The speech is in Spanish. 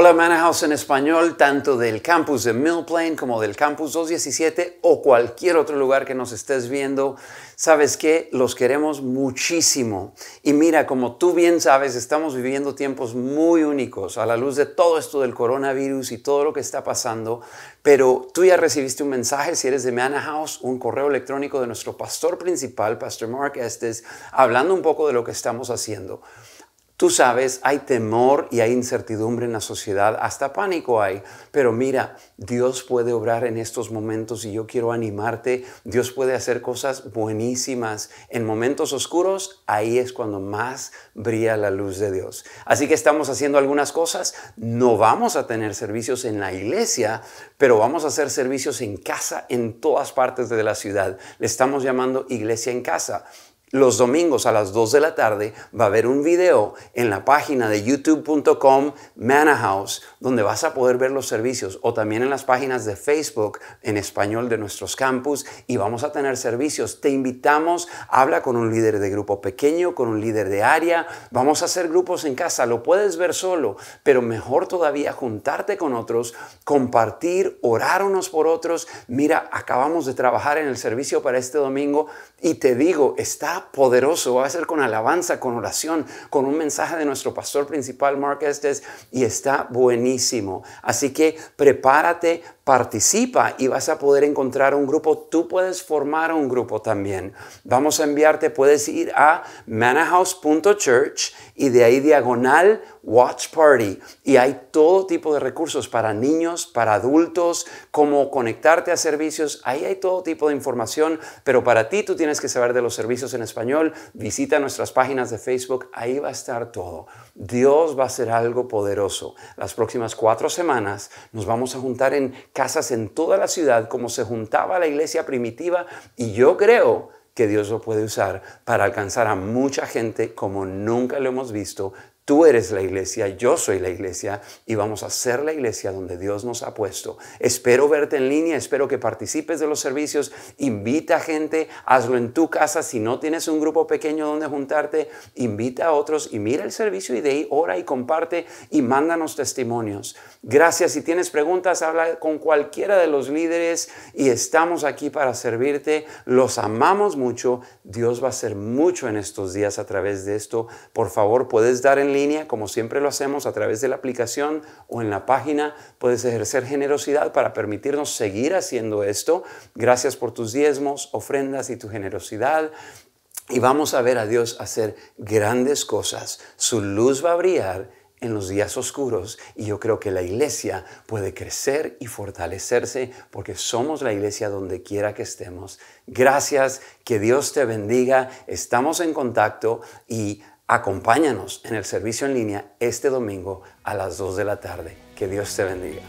Hola Manor en español, tanto del campus de Mill Plain como del campus 217 o cualquier otro lugar que nos estés viendo. Sabes que los queremos muchísimo. Y mira, como tú bien sabes, estamos viviendo tiempos muy únicos a la luz de todo esto del coronavirus y todo lo que está pasando. Pero tú ya recibiste un mensaje, si eres de Manor House, un correo electrónico de nuestro pastor principal, Pastor Mark Estes, hablando un poco de lo que estamos haciendo. Tú sabes, hay temor y hay incertidumbre en la sociedad, hasta pánico hay, pero mira, Dios puede obrar en estos momentos y yo quiero animarte, Dios puede hacer cosas buenísimas. En momentos oscuros, ahí es cuando más brilla la luz de Dios. Así que estamos haciendo algunas cosas, no vamos a tener servicios en la iglesia, pero vamos a hacer servicios en casa en todas partes de la ciudad. Le estamos llamando iglesia en casa. Los domingos a las 2 de la tarde va a haber un video en la página de youtube.com House donde vas a poder ver los servicios o también en las páginas de Facebook en español de nuestros campus y vamos a tener servicios. Te invitamos, habla con un líder de grupo pequeño, con un líder de área. Vamos a hacer grupos en casa, lo puedes ver solo, pero mejor todavía juntarte con otros, compartir, orar unos por otros. Mira, acabamos de trabajar en el servicio para este domingo y te digo, está poderoso, va a ser con alabanza, con oración, con un mensaje de nuestro pastor principal, Mark Estes, y está buenísimo. Así que prepárate participa y vas a poder encontrar un grupo. Tú puedes formar un grupo también. Vamos a enviarte, puedes ir a manahouse.church y de ahí diagonal Watch Party. Y hay todo tipo de recursos para niños, para adultos, cómo conectarte a servicios. Ahí hay todo tipo de información, pero para ti tú tienes que saber de los servicios en español. Visita nuestras páginas de Facebook, ahí va a estar todo. Dios va a hacer algo poderoso. Las próximas cuatro semanas nos vamos a juntar en casas en toda la ciudad como se juntaba la iglesia primitiva y yo creo que Dios lo puede usar para alcanzar a mucha gente como nunca lo hemos visto Tú eres la iglesia, yo soy la iglesia y vamos a ser la iglesia donde Dios nos ha puesto. Espero verte en línea, espero que participes de los servicios, invita a gente, hazlo en tu casa. Si no tienes un grupo pequeño donde juntarte, invita a otros y mira el servicio y de ahí ora y comparte y mándanos testimonios. Gracias. Si tienes preguntas, habla con cualquiera de los líderes y estamos aquí para servirte. Los amamos mucho. Dios va a hacer mucho en estos días a través de esto. Por favor, puedes dar en línea, como siempre lo hacemos a través de la aplicación o en la página. Puedes ejercer generosidad para permitirnos seguir haciendo esto. Gracias por tus diezmos, ofrendas y tu generosidad. Y vamos a ver a Dios hacer grandes cosas. Su luz va a brillar en los días oscuros y yo creo que la iglesia puede crecer y fortalecerse porque somos la iglesia donde quiera que estemos. Gracias, que Dios te bendiga, estamos en contacto y Acompáñanos en el servicio en línea este domingo a las 2 de la tarde. Que Dios te bendiga.